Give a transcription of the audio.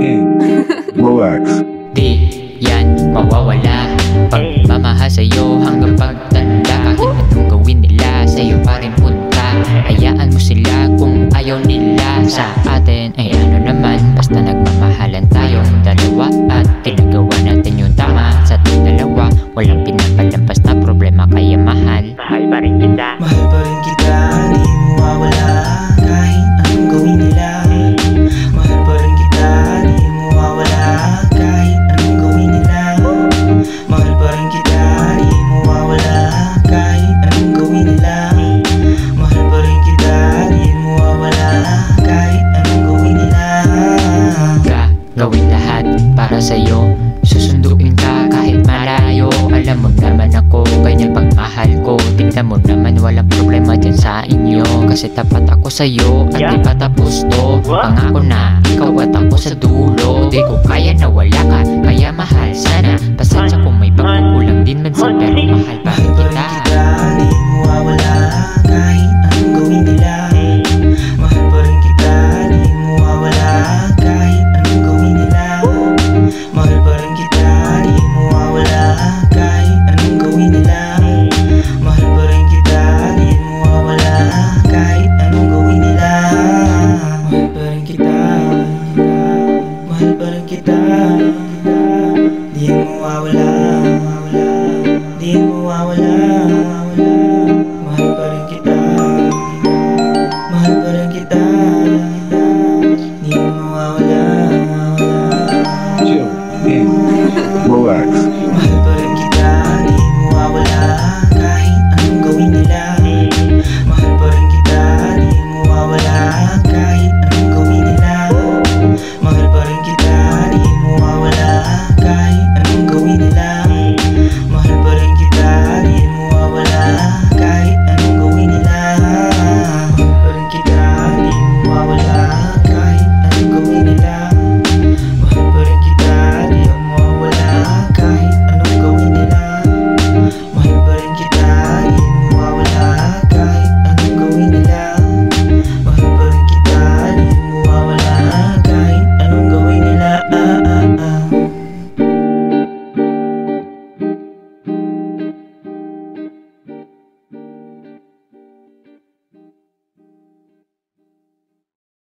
in. Relax. Di yan mawawala. Pagmamahal sa'yo hanggang pagtanda. Kahit anong gawin nila sa'yo pa rin punta. Hayaan mo sila kung ayaw nila. Sa atin ay ano naman Basta nagmamahalan tayong dalawa At tinagawa natin yung tama. Sa ating dalawa Walang pinapalampas na problema. Kaya mahal. Mahal pa rin kita. Mahal pa rin kita, di mawawala. Gagawin lahat para sa'yo. Susunduin ka kahit malayo. Alam mo naman ako, ganyan pagmahal ko. Tignan mo naman walang problema dyan sa inyo. Kasi tapat ako sa'yo at di pa tapos to? Pangako na, ikaw at ako sa dulo. Di ko kaya na wala ka, kaya mahal sana